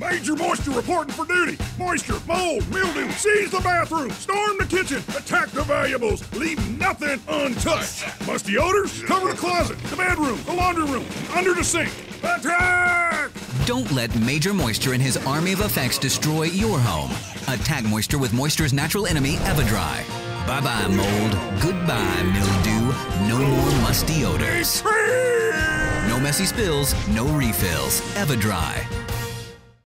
Major Moisture reporting for duty. Moisture, mold, mildew, seize the bathroom, storm the kitchen, attack the valuables, leave nothing untouched. Musty odors, cover the closet, the bedroom, the laundry room, under the sink. Attack! Don't let Major Moisture and his army of effects destroy your home. Attack moisture with moisture's natural enemy, Eva-Dry. Bye bye, mold. Goodbye, mildew. No more musty odors. No messy spills, no refills. Eva-Dry.